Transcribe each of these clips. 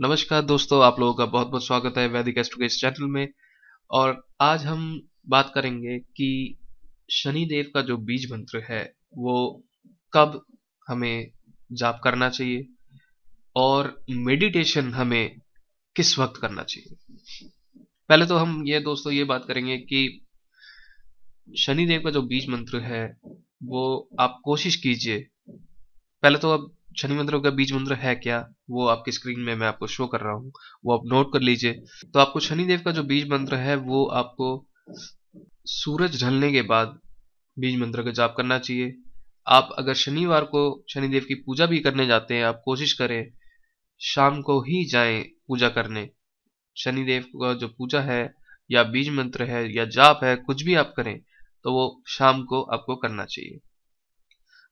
नमस्कार दोस्तों, आप लोगों का बहुत बहुत स्वागत है वैदिक एस्ट्रो के इस चैनल में। और आज हम बात करेंगे कि शनिदेव का जो बीज मंत्र है, वो कब हमें जाप करना चाहिए और मेडिटेशन हमें किस वक्त करना चाहिए। पहले तो हम ये दोस्तों ये बात करेंगे कि शनिदेव का जो बीज मंत्र है, वो आप कोशिश कीजिए। पहले तो अब शनि मंत्र का बीज मंत्र है क्या? वो आपकी स्क्रीन में मैं आपको शो कर रहा हूँ। वो आप नोट कर लीजिए। तो आपको शनिदेव का जो बीज मंत्र है, वो आपको सूरज ढलने के बाद बीज मंत्र का जाप करना चाहिए। आप अगर शनिवार को शनिदेव की पूजा भी करने जाते हैं, आप कोशिश करें, शाम को ही जाएँ पूजा करने। शनिदेव का जो पूजा है, या बीज मंत्र है, या जाप है, कुछ भी आप करें तो वो शाम को आपको करना चाहिए।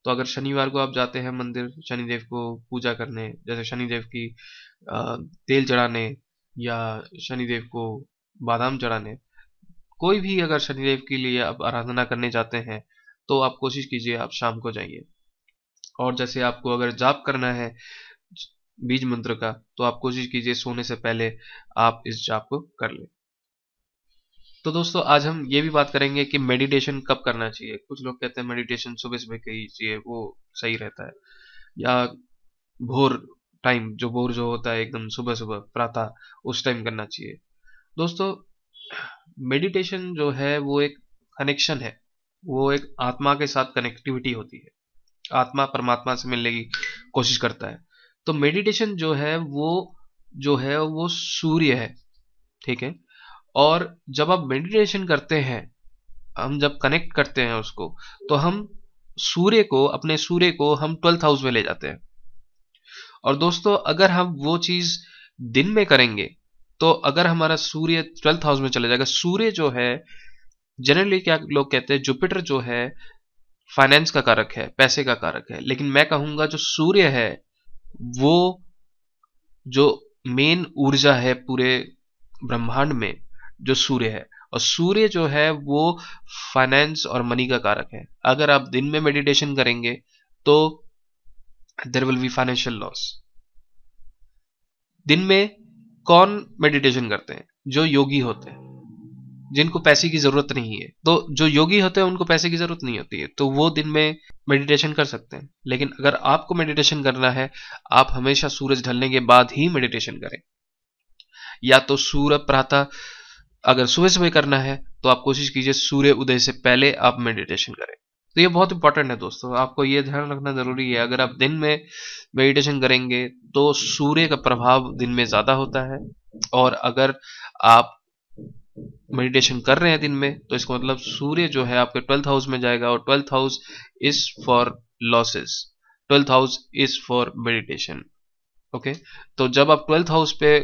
तो अगर शनिवार को आप जाते हैं मंदिर, शनिदेव को पूजा करने, जैसे शनिदेव की तेल चढ़ाने या शनिदेव को बादाम चढ़ाने, कोई भी अगर शनिदेव के लिए आप आराधना करने जाते हैं तो आप कोशिश कीजिए आप शाम को जाइए। और जैसे आपको अगर जाप करना है, बीज मंत्र का तो आप कोशिश कीजिए सोने से पहले आप इस जाप को कर लें। तो दोस्तों, आज हम ये भी बात करेंगे कि मेडिटेशन कब करना चाहिए। कुछ लोग कहते हैं मेडिटेशन सुबह सुबह कीजिए वो सही रहता है। या भोर टाइम जो भोर जो होता है, एकदम सुबह सुबह, प्रातः, उस टाइम करना चाहिए। दोस्तों मेडिटेशन जो है, वो एक कनेक्शन है। वो एक आत्मा के साथ कनेक्टिविटी होती है। आत्मा परमात्मा से मिलने की कोशिश करता है। तो मेडिटेशन जो है, वो जो है, वो सूर्य है। ठीक है? और जब आप मेडिटेशन करते हैं, हम जब कनेक्ट करते हैं उसको तो हम सूर्य को, अपने सूर्य को हम ट्वेल्थ हाउस में ले जाते हैं। और दोस्तों, अगर हम वो चीज़ दिन में करेंगे तो अगर हमारा सूर्य ट्वेल्थ हाउस में चले जाएगा, सूर्य जो है जनरली क्या लोग कहते हैं जुपिटर जो है फाइनेंस का कारक है, पैसे का कारक है। लेकिन मैं कहूँगा, जो सूर्य है, वो जो मेन ऊर्जा है पूरे ब्रह्मांड में जो सूर्य है। और सूर्य जो है, वो फाइनेंस और मनी का कारक है। अगर आप दिन में मेडिटेशन करेंगे तो there will be financial loss दिन में कौन मेडिटेशन करते हैं? जो योगी होते हैं, जिनको पैसे की ज़रूरत नहीं है। तो जो योगी होते हैं, उनको पैसे की ज़रूरत नहीं होती है। तो वो दिन में मेडिटेशन कर सकते हैं। लेकिन अगर आपको मेडिटेशन करना है, आप हमेशा सूरज ढलने के बाद ही मेडिटेशन करें। या तो सूर्य प्रातः अगर सुबह सुबह करना है तो आप कोशिश कीजिए सूर्य उदय से पहले आप मेडिटेशन करें। तो ये बहुत इंपॉर्टेंट है दोस्तों, आपको ये ध्यान रखना ज़रूरी है। अगर आप दिन में मेडिटेशन करेंगे तो सूर्य का प्रभाव दिन में ज़्यादा होता है। और अगर आप मेडिटेशन कर रहे हैं दिन में तो इसका मतलब सूर्य जो है आपके ट्वेल्थ हाउस में जाएगा और twelfth house is for losses twelfth house is for meditation okay तो जब आप ट्वेल्थ हाउस पे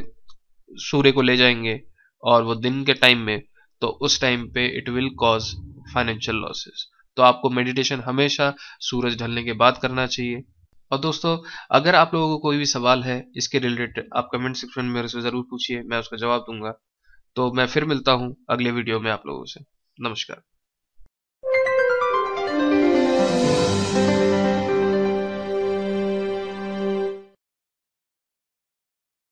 सूर्य को ले जाएँगे और वो दिन के टाइम में तो उस टाइम पे it will cause financial losses तो आपको मेडिटेशन हमेशा सूरज ढलने के बाद करना चाहिए। और दोस्तों, अगर आप लोगों को कोई भी सवाल है, इसके रिलेटेड आप कमेंट सेक्शन में मेरे से ज़रूर पूछिए, मैं उसका जवाब दूँगा। तो मैं फिर मिलता हूँ अगले वीडियो में आप लोगों से। नमस्कार।